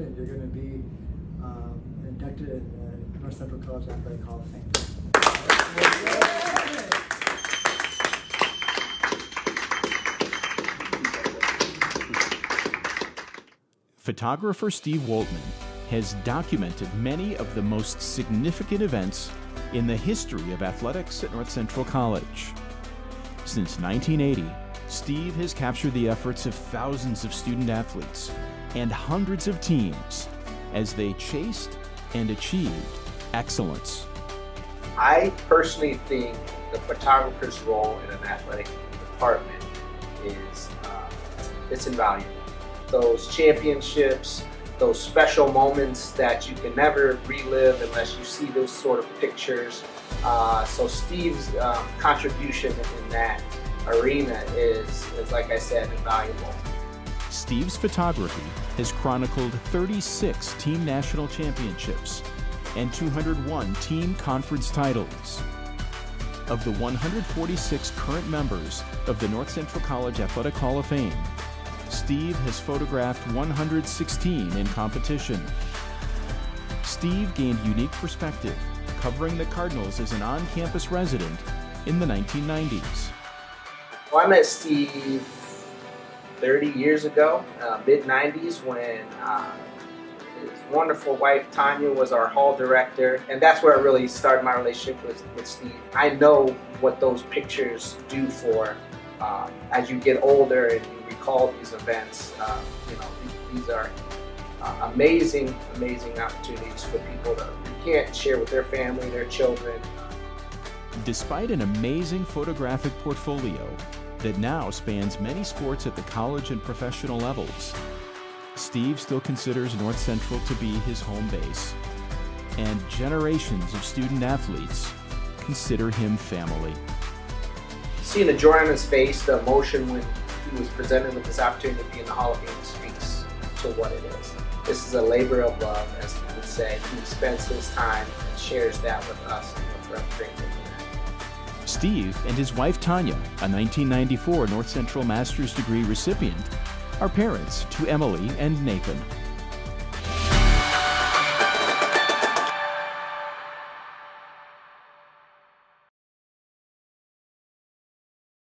And you're going to be um, inducted in the North Central College Athletic Hall of Fame. Photographer Steve Woltmann has documented many of the most significant events in the history of athletics at North Central College. Since 1980, Steve has captured the efforts of thousands of student athletes and hundreds of teams as they chased and achieved excellence. I personally think the photographer's role in an athletic department is uh, it's invaluable. Those championships, those special moments that you can never relive unless you see those sort of pictures. Uh, so Steve's um, contribution in that arena is, is, like I said, invaluable. Steve's photography has chronicled 36 team national championships and 201 team conference titles. Of the 146 current members of the North Central College Athletic Hall of Fame, Steve has photographed 116 in competition. Steve gained unique perspective, covering the Cardinals as an on campus resident in the 1990s. Well, I met Steve 30 years ago, uh, mid 90s, when uh, his wonderful wife Tanya was our hall director, and that's where I really started my relationship with, with Steve. I know what those pictures do for um, as you get older and you recall these events. Uh, you know, these, these are uh, amazing, amazing opportunities for people that you can't share with their family, their children. Despite an amazing photographic portfolio, that now spans many sports at the college and professional levels. Steve still considers North Central to be his home base, and generations of student athletes consider him family. Seeing the joy on his face, the emotion when he was presented with this opportunity to be in the Hall of Fame speaks to what it is. This is a labor of love, as he would say. He spends his time and shares that with us, and forever grateful Steve and his wife Tanya, a 1994 North Central Master's Degree recipient, are parents to Emily and Nathan.